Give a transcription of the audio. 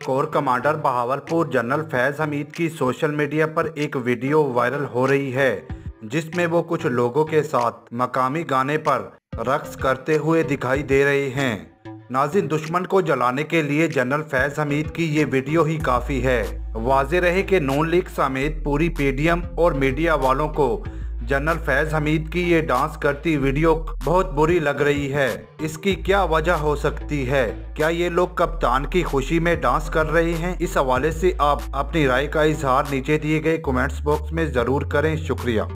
Core commander Bahawalpur general Faiz Hameed की social media पर एक वीडियो वायरल हो रही है, जिसमें वो कुछ लोगों के साथ मकामी गाने पर रक्स करते हुए दिखाई दे रहे हैं। नाजिन दुश्मन को जलाने के लिए जनरल फैज हमीद की ये वीडियो ही काफ़ी है। वाजे रहे कि नून लीग समेत पूरी पीडीएम और मीडिया वालों को जनरल फैज हमीद की ये डांस करती वीडियो बहुत बुरी लग रही है। इसकी क्या वजह हो सकती है? क्या ये लोग कप्तान की खुशी में डांस कर रहे हैं? इस हवाले से आप अपनी राय का इजहार नीचे दिए गए कमेंट्स बॉक्स में ज़रूर करें। शुक्रिया।